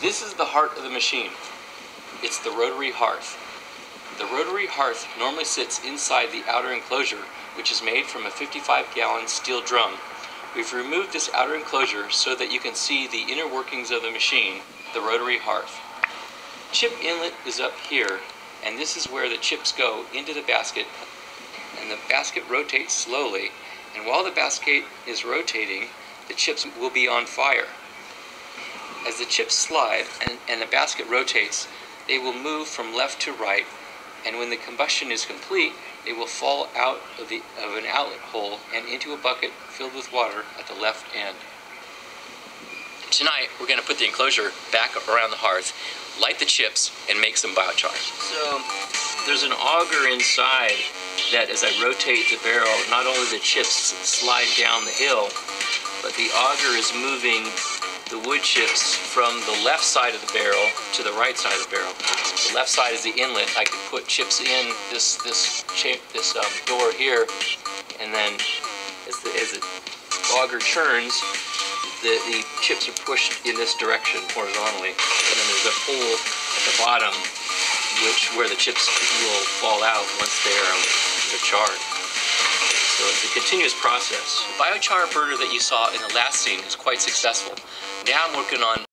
This is the heart of the machine. It's the rotary hearth. The rotary hearth normally sits inside the outer enclosure, which is made from a 55 gallon steel drum. We've removed this outer enclosure so that you can see the inner workings of the machine, the rotary hearth. Chip inlet is up here, and this is where the chips go into the basket, and the basket rotates slowly, and while the basket is rotating, the chips will be on fire. As the chips slide and, and the basket rotates, they will move from left to right, and when the combustion is complete, they will fall out of, the, of an outlet hole and into a bucket filled with water at the left end. Tonight, we're going to put the enclosure back around the hearth, light the chips, and make some biochar. So, there's an auger inside that as I rotate the barrel, not only the chips slide down the hill, but the auger is moving the wood chips from the left side of the barrel to the right side of the barrel. The left side is the inlet. I can put chips in this this this um, door here, and then as the, as the auger churns, the, the chips are pushed in this direction horizontally, and then there's a hole at the bottom, which where the chips will fall out once they're, um, they're charred. So it's a continuous process. The biochar burner that you saw in the last scene is quite successful. Now I'm working on